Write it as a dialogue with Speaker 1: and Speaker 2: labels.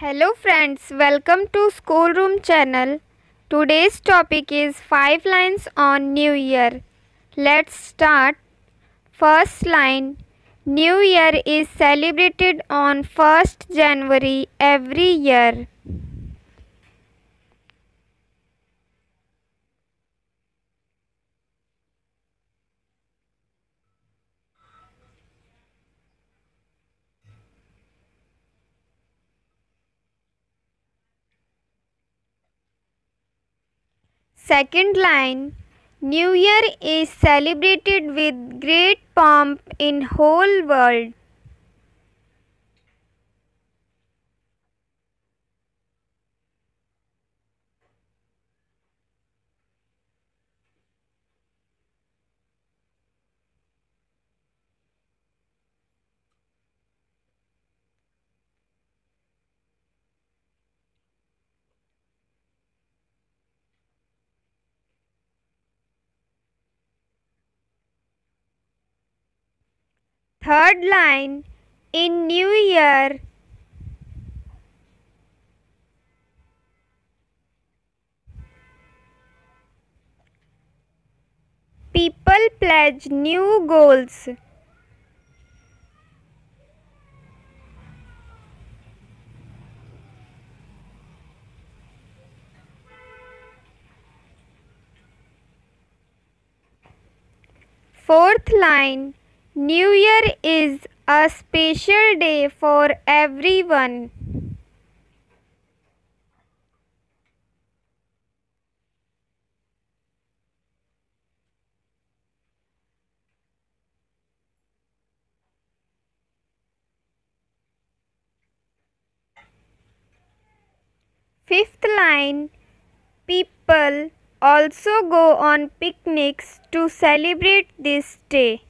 Speaker 1: Hello friends, welcome to Schoolroom channel. Today's topic is 5 lines on New Year. Let's start. First line New Year is celebrated on 1st January every year. Second line New Year is celebrated with great pomp in whole world. Third line In New Year people pledge new goals. Fourth line New Year is a special day for everyone. Fifth line People also go on picnics to celebrate this day.